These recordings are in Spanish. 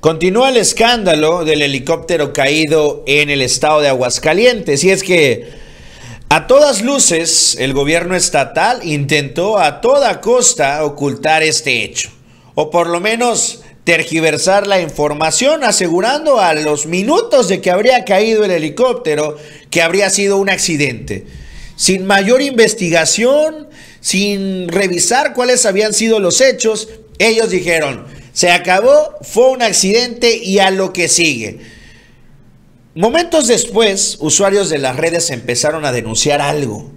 Continúa el escándalo del helicóptero caído en el estado de Aguascalientes. Y es que a todas luces el gobierno estatal intentó a toda costa ocultar este hecho. O por lo menos tergiversar la información asegurando a los minutos de que habría caído el helicóptero que habría sido un accidente. Sin mayor investigación, sin revisar cuáles habían sido los hechos, ellos dijeron, se acabó, fue un accidente y a lo que sigue. Momentos después, usuarios de las redes empezaron a denunciar algo.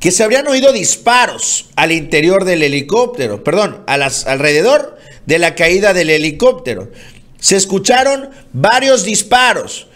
Que se habrían oído disparos al interior del helicóptero, perdón, a las, alrededor de la caída del helicóptero. Se escucharon varios disparos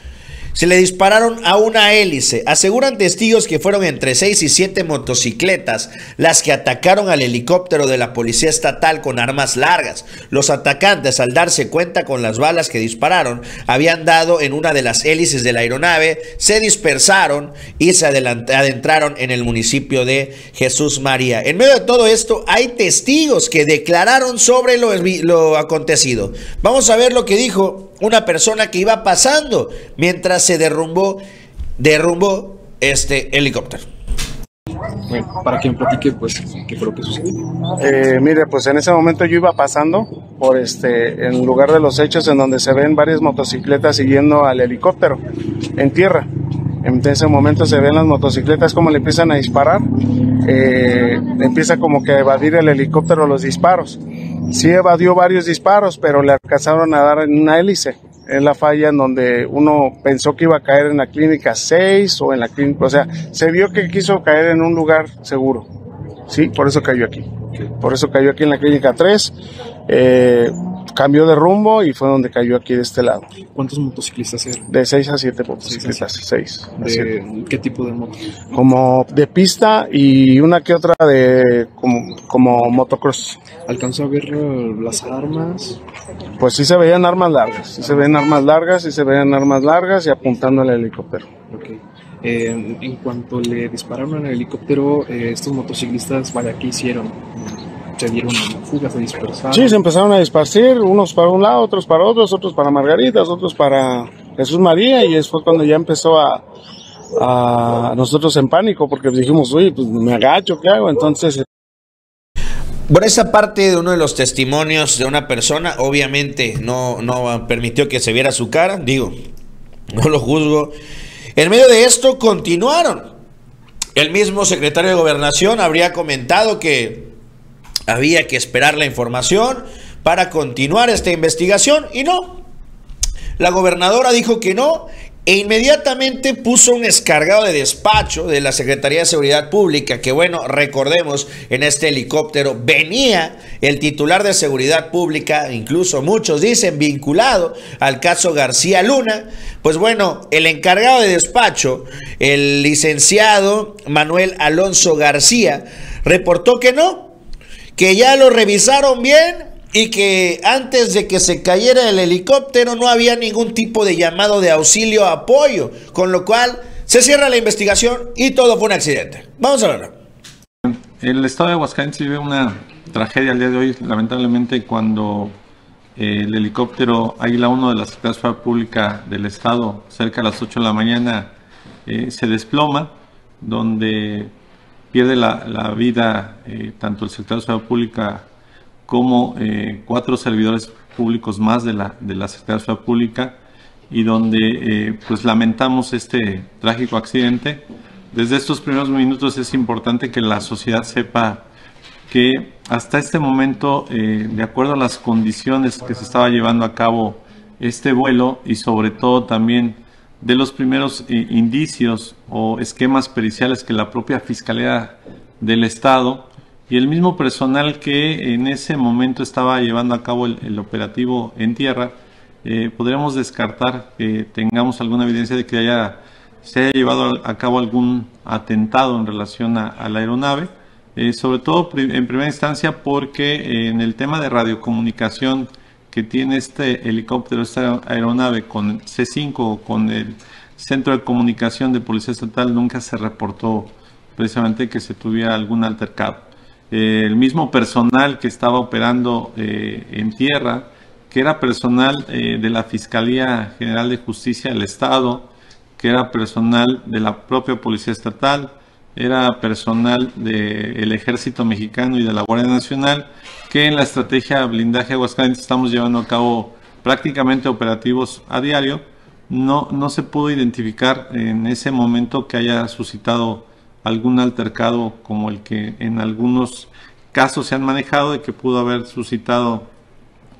se le dispararon a una hélice. Aseguran testigos que fueron entre 6 y 7 motocicletas las que atacaron al helicóptero de la policía estatal con armas largas. Los atacantes, al darse cuenta con las balas que dispararon, habían dado en una de las hélices de la aeronave, se dispersaron y se adentraron en el municipio de Jesús María. En medio de todo esto, hay testigos que declararon sobre lo, lo acontecido. Vamos a ver lo que dijo una persona que iba pasando mientras se derrumbó, derrumbó este helicóptero. Bueno, para que me platique, pues, qué fue lo que sucedió. Eh, mire, pues en ese momento yo iba pasando por este, en lugar de los hechos en donde se ven varias motocicletas siguiendo al helicóptero en tierra. En ese momento se ven las motocicletas como le empiezan a disparar. Eh, empieza como que a evadir el helicóptero los disparos. Sí evadió varios disparos, pero le alcanzaron a dar en una hélice. Es la falla en donde uno pensó que iba a caer en la clínica 6 o en la clínica, o sea, se vio que quiso caer en un lugar seguro. Sí, por eso cayó aquí. Por eso cayó aquí en la clínica 3. Eh, cambió de rumbo y fue donde cayó aquí de este lado. ¿Cuántos motociclistas eran? De 6 a 7 motociclistas, 6. ¿De qué tipo de moto? Como de pista y una que otra de como, como motocross. ¿Alcanzó a ver eh, las armas? Pues sí se veían armas largas, sí se veían armas largas, sí se veían armas largas y apuntando al helicóptero. Okay. Eh, en cuanto le dispararon al helicóptero, eh, estos motociclistas, vaya, ¿qué hicieron? Se dieron fugas, se dispersaron. Sí, se empezaron a disparcir, unos para un lado, otros para otros, otros para Margaritas, otros para Jesús María, y fue cuando ya empezó a, a nosotros en pánico, porque dijimos, uy, pues me agacho, ¿qué hago? Entonces... Por esa parte de uno de los testimonios de una persona, obviamente no, no permitió que se viera su cara, digo, no lo juzgo. En medio de esto continuaron. El mismo secretario de gobernación habría comentado que había que esperar la información para continuar esta investigación y no. La gobernadora dijo que no e inmediatamente puso un escargado de despacho de la Secretaría de Seguridad Pública, que bueno, recordemos, en este helicóptero venía el titular de Seguridad Pública, incluso muchos dicen vinculado al caso García Luna. Pues bueno, el encargado de despacho, el licenciado Manuel Alonso García, reportó que no, que ya lo revisaron bien y que antes de que se cayera el helicóptero no había ningún tipo de llamado de auxilio apoyo, con lo cual se cierra la investigación y todo fue un accidente. Vamos a verlo. El estado de Aguascalientes vive una tragedia al día de hoy, lamentablemente, cuando eh, el helicóptero Águila 1 de la Secretaría Pública del Estado, cerca de las 8 de la mañana, eh, se desploma, donde pierde la, vida eh, tanto el sector de Seguridad Pública como eh, cuatro servidores públicos más de la, de la Secretaría Pública y donde eh, pues lamentamos este trágico accidente. Desde estos primeros minutos es importante que la sociedad sepa que hasta este momento, de acuerdo a las condiciones que se estaba llevando a cabo este vuelo y sobre todo también de los primeros eh, indicios o esquemas periciales que la propia Fiscalía del Estado y el mismo personal que en ese momento estaba llevando a cabo el, operativo en tierra, eh, podríamos descartar que tengamos alguna evidencia de que haya, se haya llevado a cabo algún atentado en relación a, la aeronave, eh, sobre todo en primera instancia porque en el tema de radiocomunicación que tiene este helicóptero, esta aeronave con C5 o con el Centro de Comunicación de Policía Estatal, nunca se reportó precisamente que se tuviera algún altercado. el mismo personal que estaba operando eh, en tierra que era personal eh, de la Fiscalía General de Justicia del Estado, que era personal de la propia Policía Estatal, era personal del Ejército Mexicano y de la Guardia Nacional, que en la estrategia blindaje Aguascalientes estamos llevando a cabo prácticamente operativos a diario. No, no se pudo identificar en ese momento que haya suscitado algún altercado como el que en algunos casos se han manejado de que pudo haber suscitado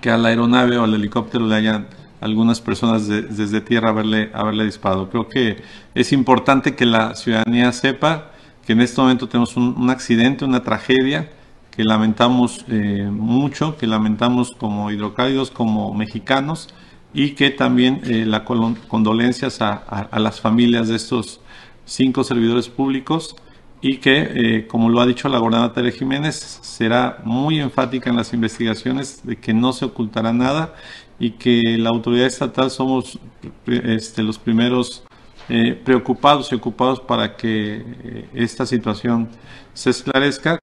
que a la aeronave o al helicóptero le hayan algunas personas desde tierra haberle, haberle disparado. Creo que es importante que la ciudadanía sepa que en este momento tenemos un, accidente, una tragedia que lamentamos eh, mucho, que lamentamos como hidrocálidos, como mexicanos, y que también eh, las condolencias a, las familias de estos cinco servidores públicos y que, eh, como lo ha dicho la gobernadora Tere Jiménez, será muy enfática en las investigaciones de que no se ocultará nada y que la autoridad estatal somos este, los primeros eh, preocupados y ocupados para que eh, esta situación se esclarezca.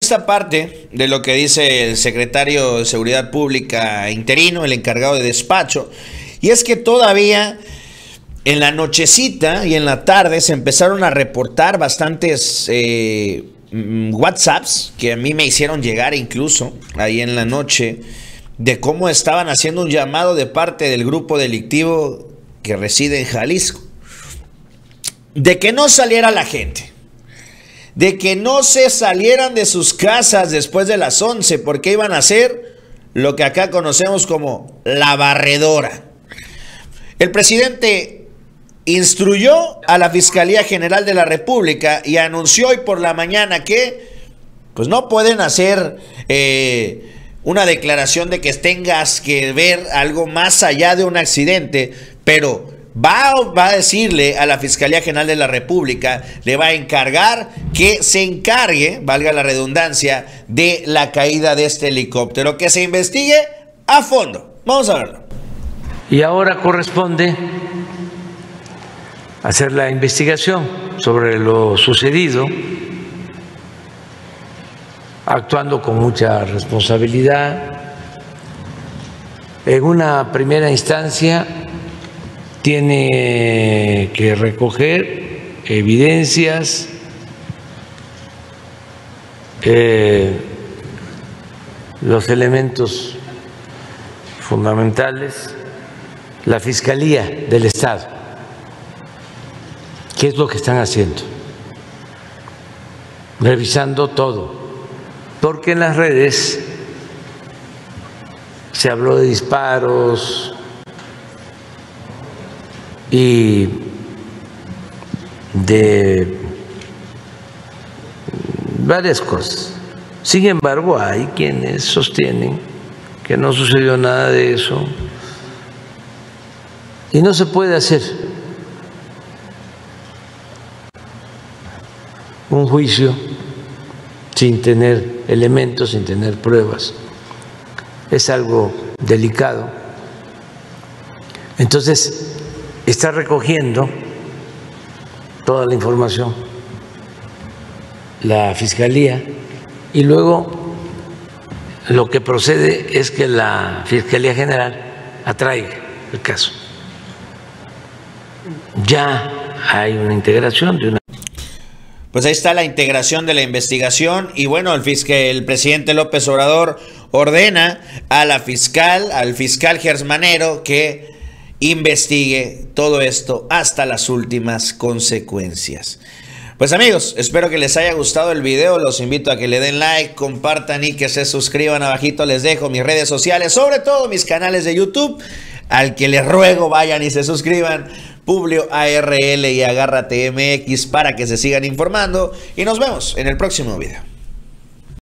Esta parte de lo que dice el secretario de Seguridad Pública interino, el encargado de despacho, y es que todavía en la nochecita y en la tarde se empezaron a reportar bastantes eh, WhatsApps que a mí me hicieron llegar incluso ahí en la noche de cómo estaban haciendo un llamado de parte del grupo delictivo que reside en Jalisco. De que no saliera la gente. De que no se salieran de sus casas después de las 11 porque iban a hacer lo que acá conocemos como la barredora. El presidente instruyó a la Fiscalía General de la República y anunció hoy por la mañana que pues no pueden hacer eh, una declaración de que tengas que ver algo más allá de un accidente, pero va, va, a decirle a la Fiscalía General de la República, le va a encargar que se encargue, valga la redundancia, de la caída de este helicóptero, que se investigue a fondo. Vamos a verlo. Y ahora corresponde hacer la investigación sobre lo sucedido actuando con mucha responsabilidad. En una primera instancia tiene que recoger evidencias, eh, los elementos fundamentales, la Fiscalía del Estado. ¿Qué es lo que están haciendo? Revisando todo porque en las redes se habló de disparos y de varias cosas. Sin embargo, hay quienes sostienen que no sucedió nada de eso y no se puede hacer un juicio sin tener elementos, sin tener pruebas. Es algo delicado. Entonces, está recogiendo toda la información la Fiscalía y luego lo que procede es que la Fiscalía General atraiga el caso. Ya hay una integración de una pues ahí está la integración de la investigación y bueno, el, el presidente López Obrador ordena a la fiscal, al fiscal Gersmanero que investigue todo esto hasta las últimas consecuencias. Pues amigos, espero que les haya gustado el video, los invito a que le den like, compartan y que se suscriban abajito, les dejo mis redes sociales, sobre todo mis canales de YouTube, al que les ruego vayan y se suscriban Publio ARL y Agárrate MX para que se sigan informando y nos vemos en el próximo video.